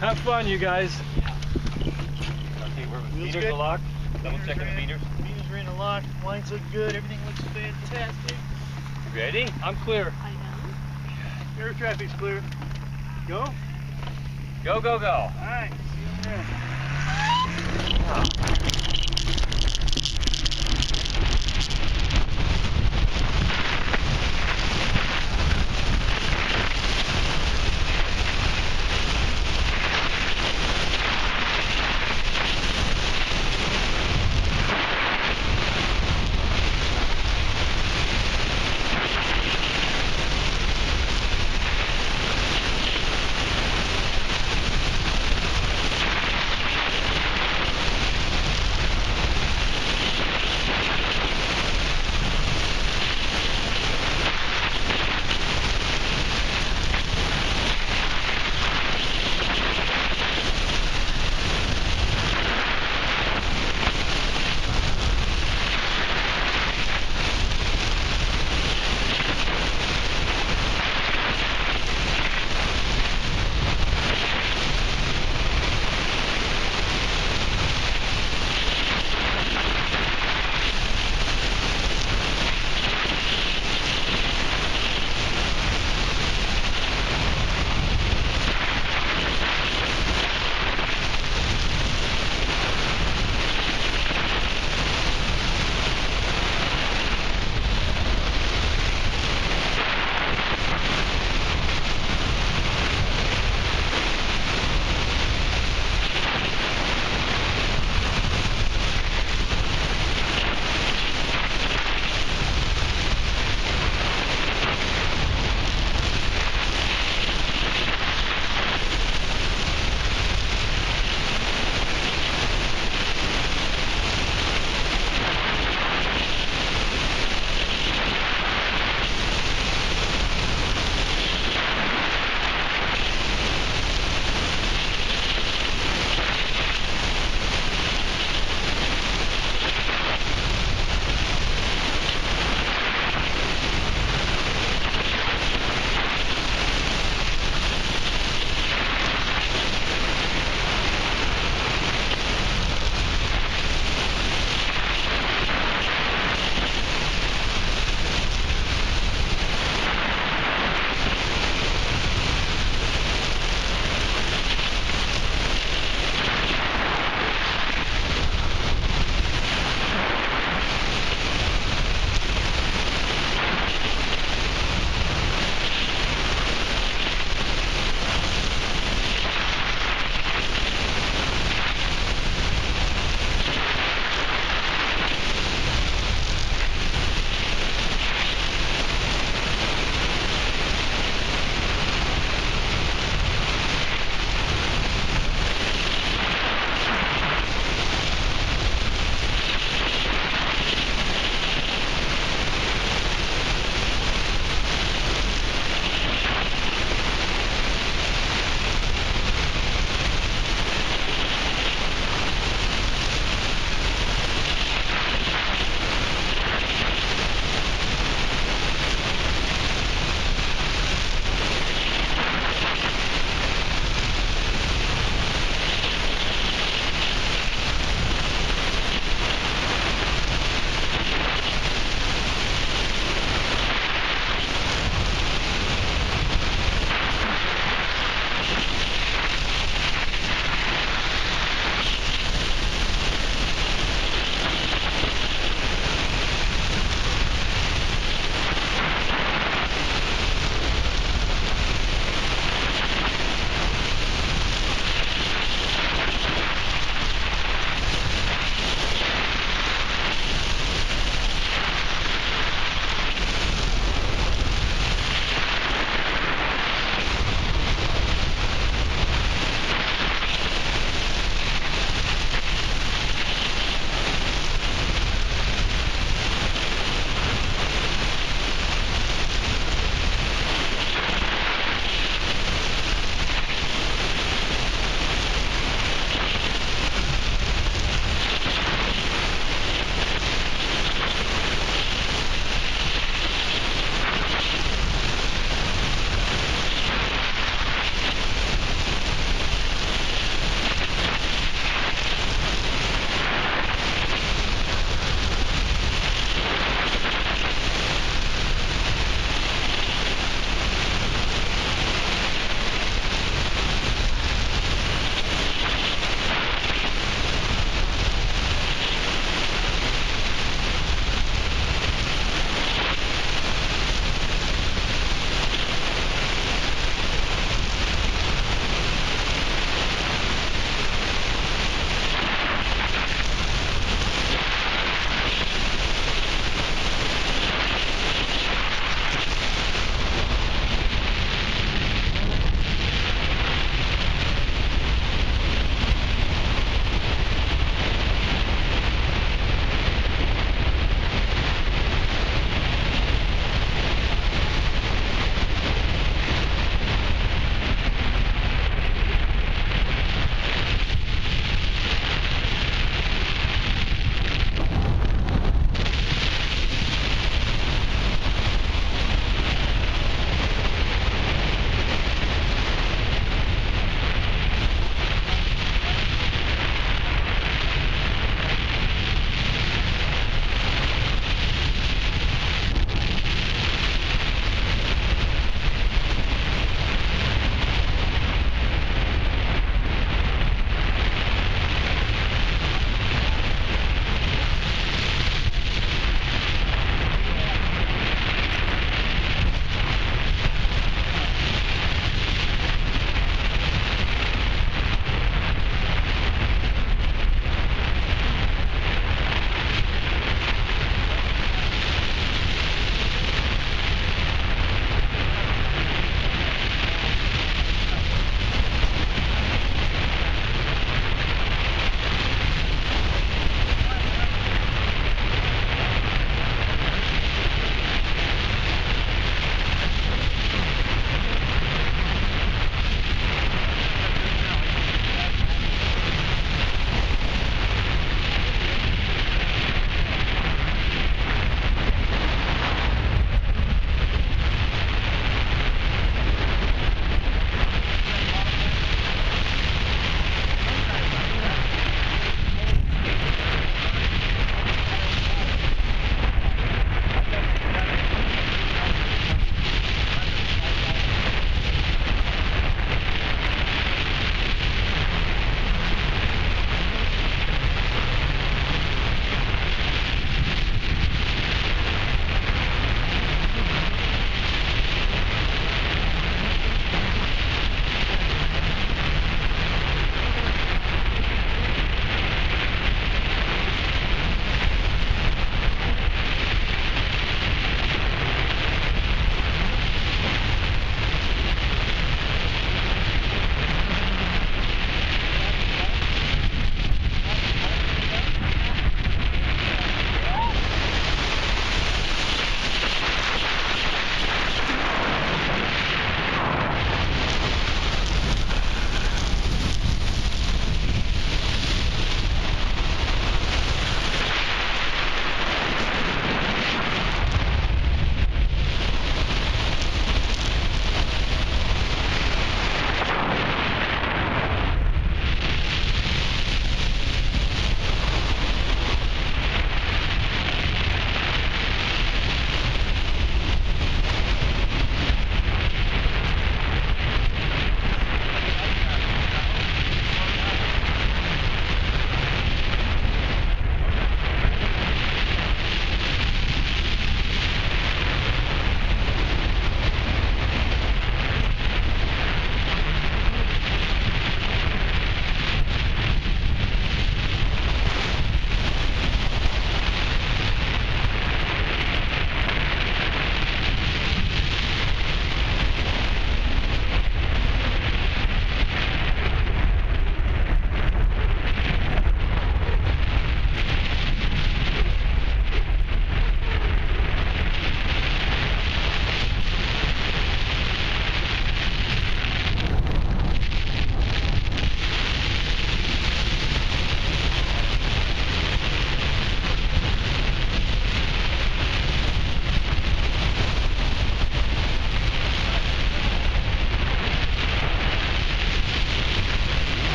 Have fun, you guys. Okay, we're Wheels meters good? locked. Double Meters checking are the in. meters. Meters are in and locked. Lines look good. Everything looks fantastic. Ready? I'm clear. I am. Air traffic's clear. Go. Go, go, go. All right. See you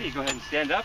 Okay, go ahead and stand up.